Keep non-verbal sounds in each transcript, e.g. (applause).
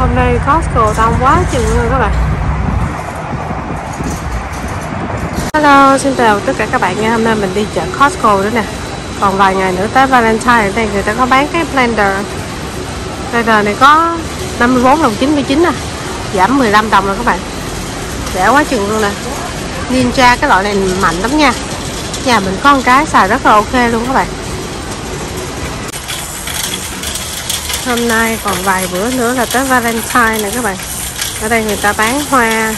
hôm nay Costco đông quá chừng luôn các bạn. Hello, xin chào tất cả các bạn nha. Hôm nay mình đi chợ Costco nữa nè. Còn vài ngày nữa tới Valentine ở đây người ta có bán cái blender. Blender này có 54 đồng 99 nè à. Giảm 15 đồng rồi các bạn. Rẻ quá chừng luôn nè. Ninja cái loại này mạnh lắm nha. Nhà mình có một cái xài rất là ok luôn các bạn. Hôm nay còn vài bữa nữa là tới Valentine nè các bạn. Ở đây người ta bán hoa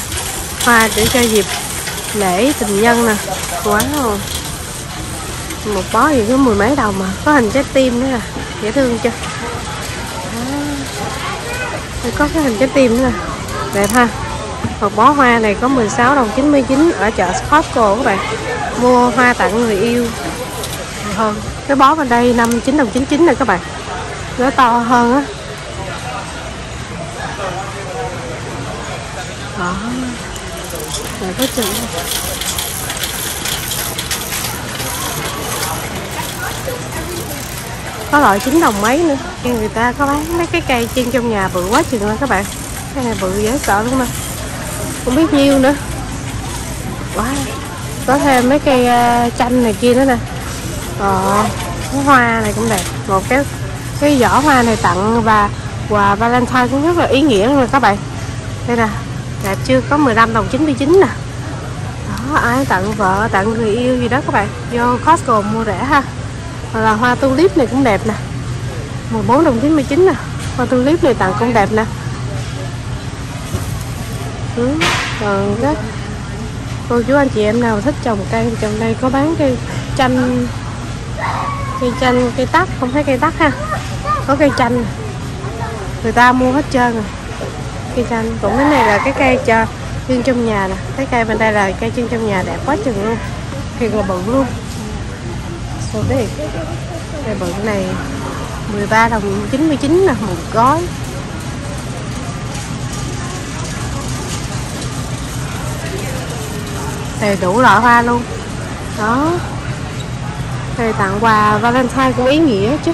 Hoa để cho dịp lễ tình nhân nè. Wow Một bó gì có mười mấy đồng mà Có hình trái tim nữa Dễ thương chưa? À, Có cái hình trái tim nữa Đẹp ha. Một bó hoa này có 16 đồng 99 Ở chợ Costco các bạn. Mua hoa tặng người yêu. Hơn Cái bó bên đây 59 đồng 99 này các bạn nó to hơn á. Đó. Rồi có chừng có loại chín đồng mấy nữa. Người ta có bán mấy cái cây chân trong nhà bự quá chừng luôn các bạn. Cái này bự dễ sợ luôn mà không biết nhiêu nữa. Quá. Có thêm mấy cây à, chanh này kia nữa nè. Ờ, cái hoa này cũng đẹp. Một cái cái giỏ hoa này tặng và, quà Valentine cũng rất là ý nghĩa luôn các bạn. Đây nè, đẹp chưa? Có 15 đồng 99 nè. Đó, ai tặng vợ, tặng người yêu gì đó các bạn. Vô Costco mua rẻ ha. Hoặc là hoa tulip này cũng đẹp nè. 14 đồng 99 nè. Hoa tulip này tặng cũng đẹp nè. Ừ. còn các cô chú anh chị em nào thích trồng cây thì trồng đây, có bán cây chanh cây chanh, cây tắc, không thấy cây tắc ha. Có cây chanh. Người ta mua hết trơn rồi. Cây chanh. Cũng cái này là cái cây cho chân trong nhà nè. Cái cây bên đây là cây chân trong nhà đẹp quá chừng luôn. Thiệt là bự luôn. Số đây cây bự này 13 đồng 99 nè, một gói. Đầy đủ loại hoa luôn. Đó đây tặng quà Valentine cũng ý nghĩa chứ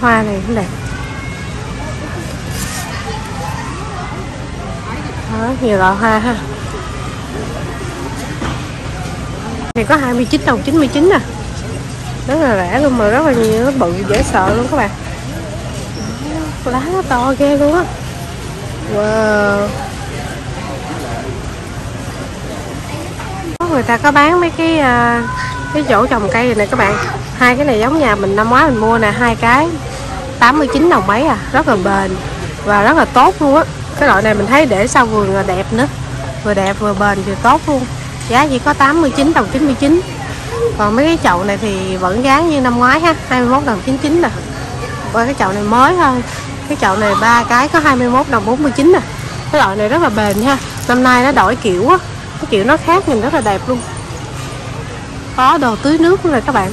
hoa này cũng đẹp. Đó, nhiều loại hoa ha. Này có 29 đồng 99 nè à. rất là rẻ luôn mà rất là nhiều nó bự dễ sợ luôn các bạn. Lá nó to ghê luôn á. Wow. Người ta có bán mấy cái uh, cái chỗ trồng cây này nè các bạn, hai cái này giống nhà mình, năm ngoái mình mua nè, hai cái 89 đồng mấy à rất là bền và rất là tốt luôn á. Cái loại này mình thấy để sau vườn là đẹp nữa, vừa đẹp vừa bền vừa tốt luôn. Giá chỉ có 89 đồng 99 còn mấy cái chậu này thì vẫn giá như năm ngoái ha 21 đồng 99 nè. Và cái chậu này mới thôi, cái chậu này ba cái có 21 đồng 49 nè. Cái loại này rất là bền ha, năm nay nó đổi kiểu á, cái kiểu nó khác nhìn rất là đẹp luôn có đồ tưới nước rồi này các bạn.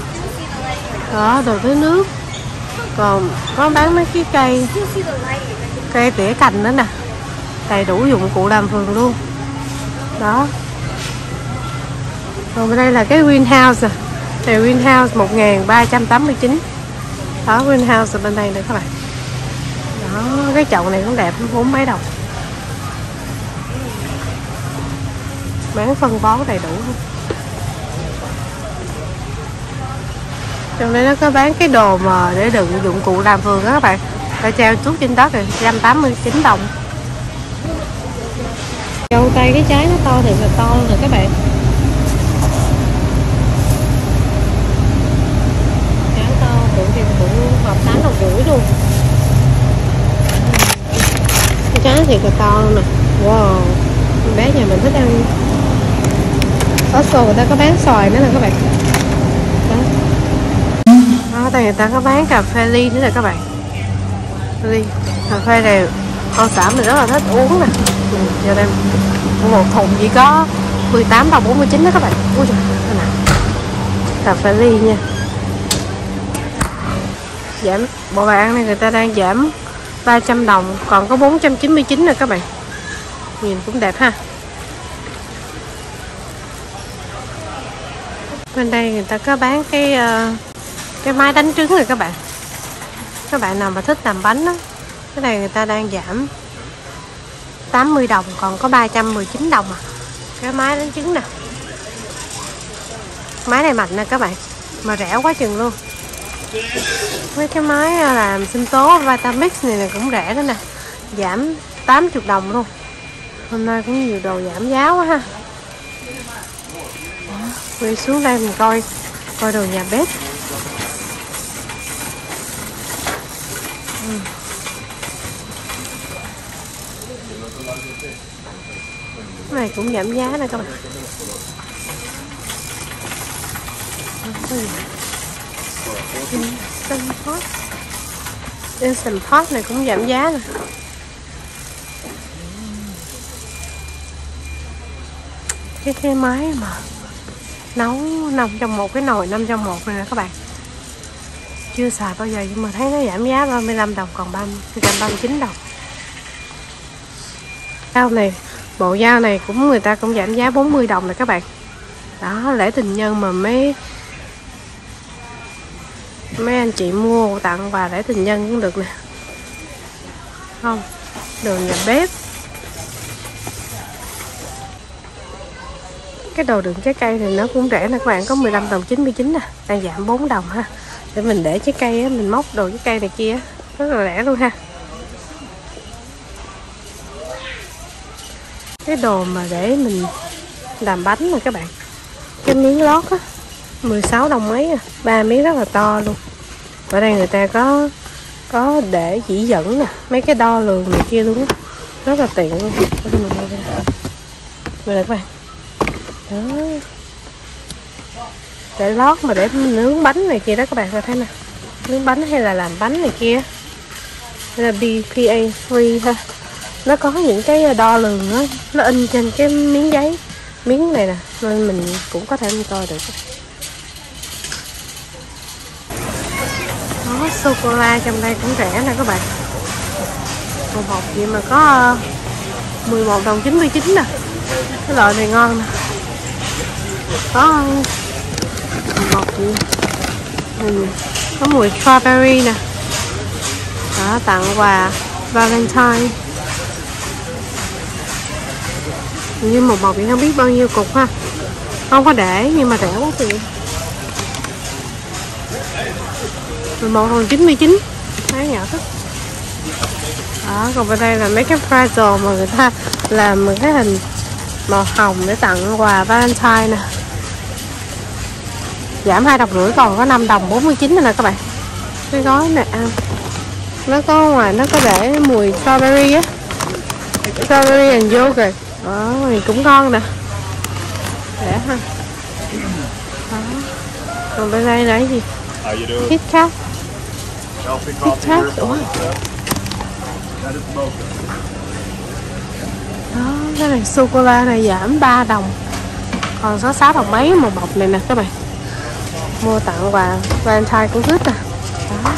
Có đồ tưới nước. Còn có bán mấy cái cây cây tỉa cành nữa nè. Đầy đủ dụng cụ làm vườn luôn. Đó. Còn bên đây là cái greenhouse à. Này greenhouse 1389 đó, greenhouse ở bên đây nữa các bạn. Đó, cái chậu này cũng đẹp bốn mấy đồng. Bán phân bón đầy đủ luôn. Trong đây nó có bán cái đồ mà để đựng dụng cụ làm vườn đó các bạn. Phải treo chút trên đất rồi 189 đồng. Dâu tay cái trái nó to thì là to rồi các bạn. Trái to cũng thì cũng hợp 8 đồng rưỡi luôn. Cái trái thì là to luôn nè. Wow bé nhà mình thích ăn. Costco người ta có bán xoài nữa nè các bạn đó đây người ta có bán cà phê ly nữa nè các bạn. Ly cà phê này con xã mình rất là thích uống nè. Ừ, giờ đây một thùng chỉ có 18 đồng 49 đó các bạn. Ui trời nè cà phê ly nha. Giảm bộ bài ăn này người ta đang giảm 300 đồng còn có 499 nè các bạn. Nhìn cũng đẹp ha. Bên đây người ta có bán cái uh, cái máy đánh trứng rồi các bạn. Các bạn nào mà thích làm bánh đó cái này người ta đang giảm 80 đồng, còn có 319 đồng à. Cái máy đánh trứng nè. Máy này mạnh nè các bạn, mà rẻ quá chừng luôn. Mấy cái máy à, làm sinh tố, Vitamix này là cũng rẻ đó nè, giảm 80 đồng luôn. Hôm nay cũng nhiều đồ giảm giá quá ha. Quay xuống đây mình coi coi đồ nhà bếp. Này, cũng giảm giá nè các bạn. Instant Pot Instant Pot này cũng giảm giá nè. Cái cái máy mà nấu nằm trong một, cái nồi năm trong một này nè các bạn. Chưa xài bao giờ nhưng mà thấy nó giảm giá 35 đồng, còn 30 39 đồng. Dao này bộ dao này cũng người ta cũng giảm giá 40 đồng nè các bạn. Đó lễ tình nhân mà mấy mấy anh chị mua tặng quà lễ tình nhân cũng được nè. Không đồ nhà bếp. Cái đồ đựng trái cây thì nó cũng rẻ nè các bạn có 15 đồng 99 nè đang giảm 4 đồng ha. Để mình để trái cây á, mình móc đồ trái cây này kia rất là rẻ luôn ha. Cái đồ mà để mình làm bánh mà các bạn. Cái miếng lót á 16 đồng mấy à ba miếng rất là to luôn. Ở đây người ta có có để chỉ dẫn nè, mấy cái đo lường này kia luôn rất là tiện luôn. Đây các bạn. Đó. Để lót mà để nướng bánh này kia đó các bạn, coi thấy nè. Nướng bánh hay là làm bánh này kia. Đây là BPA free ha nó có những cái ờ, đo lường á, nó in trên cái miếng giấy, miếng này nè, nên mình cũng có thể coi được. Đó, sô cô la trong đây cũng rẻ nè các bạn. Một hộp gì mà có ờ, 11 đồng 99 nè. Cái loại này ngon nè. Có ờ, một gì? Mình có mùi strawberry nè. Đó, tặng quà valentine. Như một bọc thì không biết bao nhiêu cục ha. Không có để, nhưng mà rẻ quá tiền 11 đồng 99 thấy nhỏ thích đó, còn bên đây là mấy cái fragile mà người ta làm một cái hình màu hồng để tặng quà valentine nè. Giảm hai đồng rưỡi, còn có 5 đồng 49 nè các bạn. Cái gói này ăn nó có ngoài, nó có để mùi strawberry á. Strawberry and yogurt đó thì cũng ngon nè. Rẻ ha. Đó. còn bên đây là cái gì? Kit Kat Kit Kat Ủa. Đó cái này sô cô la này giảm 3 đồng. Còn 66 đồng mấy một bọc này nè các bạn. Mua tặng quà Valentine cũng thích à. Đó.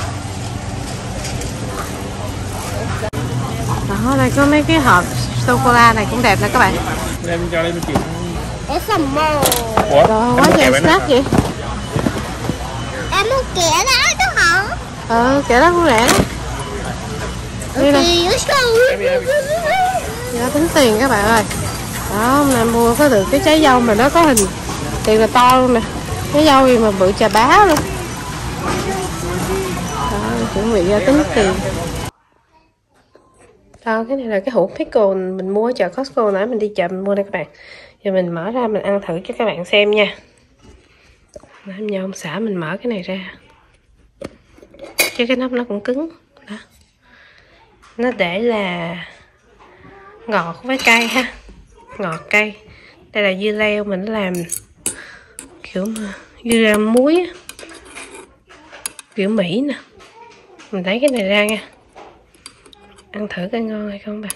Đó đây có mấy cái hộp sô cô la này cũng đẹp nè các bạn. Em cho đây triệu Để sầm mồ. Ủa? Đồ quá trời kẹp vậy snack vậy. Em muốn kẻ đó đó hả? Ờ kẻ đó cũng rẻ Đi đây Dạ tính tiền các bạn ơi. Đó hôm nay mua có được cái trái dâu mà nó có hình Tiền là to luôn nè. Cái dâu gì mà bự trà bá luôn. Đó chuẩn bị ra tính tiền đó cái này là cái hũ pickle mình mua ở chợ Costco nãy mình đi chợ mình mua đây các bạn. Giờ mình mở ra mình ăn thử cho các bạn xem nha. Nãy nhờ ông xã mình mở cái này ra. Chứ cái nắp nó cũng cứng. Đó. Nó để là ngọt với cay ha. Ngọt cay. Đây là dưa leo mình làm kiểu mà dưa leo muối kiểu mỹ nè. Mình lấy cái này ra nha ăn thử coi ngon hay không bạn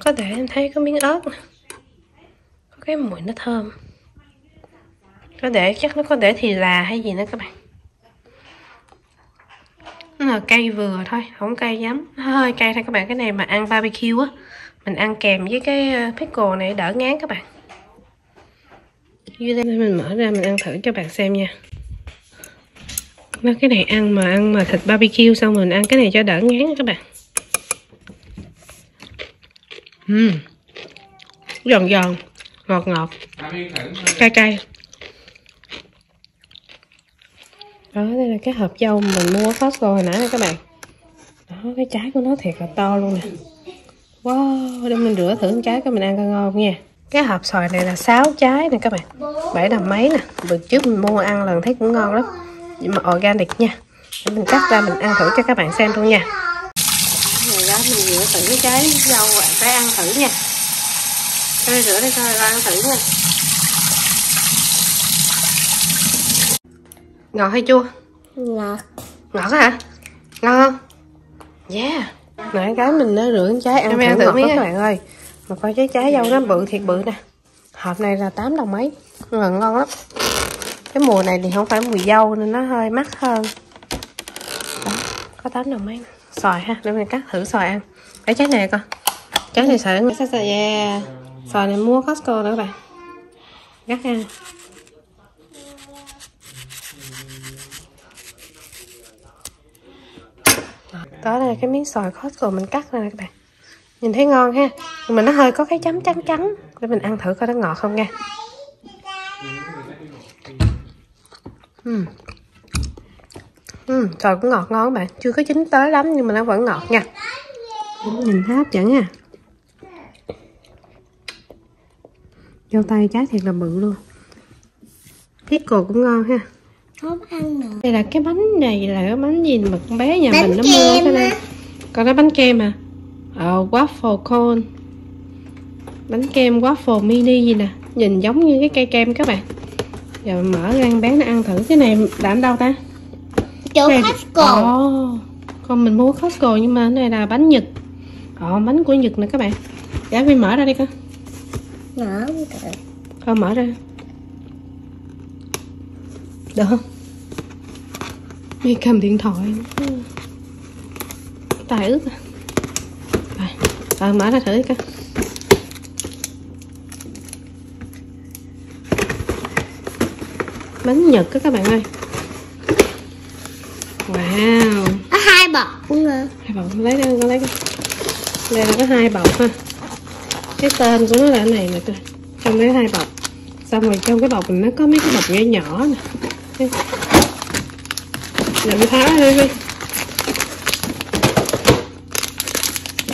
có thể em thấy có miếng ớt nè. Có cái mùi nó thơm. Có để, chắc nó có để thì là hay gì nữa các bạn. Nó là cay vừa thôi, không cay lắm. Nó hơi cay thôi các bạn, cái này mà ăn barbecue á, mình ăn kèm với cái ờ, pickle này đỡ ngán các bạn dưới đây mình mở ra, mình ăn thử cho bạn xem nha. Nó cái này ăn mà ăn mà thịt barbecue xong mình ăn cái này cho đỡ ngán các bạn. Uhm. giòn giòn, ngọt ngọt, cay cay. Đó, đây là cái hộp dâu mình mua Costco hồi nãy nè các bạn. Đó, cái trái của nó thiệt là to luôn nè. Wow, để mình rửa thử trái cái mình ăn coi ngon nha cái hộp xoài này là 6 trái nè các bạn. Bảy đồng mấy nè. Bữa trước mình mua ăn lần thấy cũng ngon lắm. Nhưng mà organic nha. Để mình cắt ra mình ăn thử cho các bạn xem luôn nha. Này đó mình rửa thử cái trái dâu phải ăn thử nha. Coi rửa đây coi ăn thử nha. Ngọt hay chua? Ngọt. Ngọt hả? Ngon không? Yeah. Nãy cái mình nó rửa trái ăn, ăn thử miếng các bạn ơi mà coi trái trái dâu nó bự thiệt bự nè. Hộp này là 8 đồng mấy. Nhưng mà ngon lắm. Cái mùa này thì không phải mùi dâu nên nó hơi mắc hơn. Đó, có 8 đồng mấy. Xoài ha, để mình cắt thử xoài ăn. Cái trái này con. Trái này xoài nó yeah. Xoài này mua Costco nữa các bạn. Gắt ha. Đó là cái miếng xoài Costco mình cắt ra nè các bạn. Nhìn thấy ngon ha nhưng mà nó hơi có cái chấm trắng trắng. Để mình ăn thử coi nó ngọt không nha. Uhm. Uhm, xoài cũng ngọt ngon các bạn. Chưa có chín tới lắm nhưng mà nó vẫn ngọt nha. Nhìn thấy hấp dẫn nha. Dâu tay trái thiệt là bự luôn. Pickle cũng ngon ha. Không ăn nữa. Đây là cái bánh này là cái bánh gì mà con bé nhà bánh mình nó mua cái này còn nó bánh kem à? Ờ, waffle cone bánh kem waffle mini gì nè. Nhìn giống như cái cây kem các bạn. Giờ mở ra bé nó ăn thử cái này đảm đâu ta? Chỗ này... Costco. Oh, còn mình mua Costco nhưng mà cái này là bánh Nhật. Ồ, bánh của Nhật nè các bạn. Dạ, mình mở ra đi con Mở Con mở ra. Được không? Mi cầm điện thoại. Tài ướt à. Rồi mở ra thử đi con Bánh Nhật đó các bạn ơi. Wow. Có hai bọc. Luôn hả? Hai bọc, lấy đây, con lấy đây Đây là có hai bọc ha. Cái tên của nó là cái này nè coi. Trong đấy hai bọc. Xong rồi trong cái bọc này nó có mấy cái bọc nhỏ nhỏ nè. Mình tháo ra đi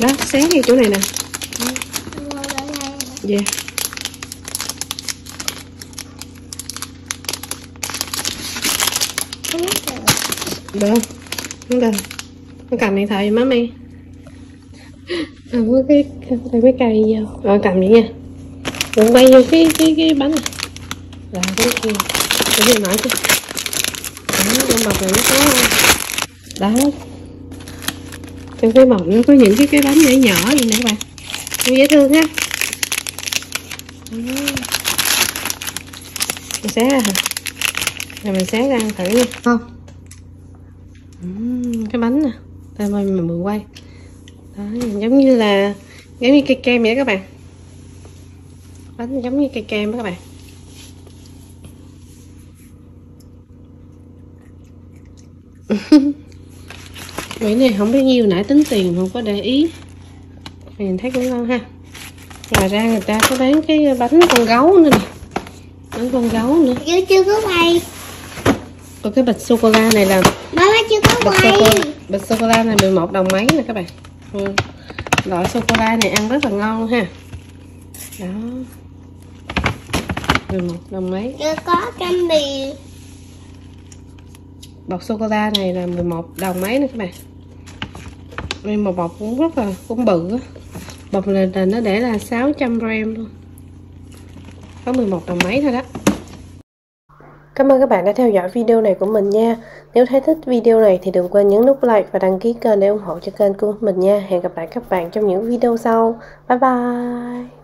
Đó, xé ngay chỗ này nè. Yeah Được không? Không được Con cầm điện thoại má mi cầm có cái, cái, cái cây vô Rồi cầm vậy nha. Đừng quay vô cái, cái, cái bánh này. Rồi cái kia cái gì mở chứ? Đó, trong bọc này nó có Đó Trong cái bọc nó có những cái cái bánh nhỏ nhỏ gì nè các bạn. Nó dễ thương ha. Mình xé ra hả? Rồi mình xé ra thử nha. Không uhm, Cái bánh nè đây mình mình quay Đó, giống như là Giống như cây kem vậy đó các bạn. Bánh giống như cây kem đó các bạn. (laughs) Mỹ này không biết nhiêu nãy tính tiền không có để ý. Mình thấy cũng ngon ha. Ngoài ra người ta có bán cái bánh con gấu nữa nè. Bánh con gấu nữa. Chưa chưa có quay. Còn cái bịch sô-cô-la này là Má má chưa có bịch sô-cô Bịch sô-cô-la này 11 đồng mấy nè các bạn. Ừ. Loại sô-cô-la này ăn rất là ngon luôn ha. Đó. 11 đồng mấy. Có candy Bọc sô-cô-la này là 11 đồng mấy nè các bạn. Đây một bọc cũng rất là cũng bự á. Bọc này là nó để là 600 gram luôn. Có 11 đồng mấy thôi đó Cảm ơn các bạn đã theo dõi video này của mình nha. Nếu thấy thích video này thì đừng quên nhấn nút like và đăng ký kênh để ủng hộ cho kênh của mình nha. Hẹn gặp lại các bạn trong những video sau. Bye bye.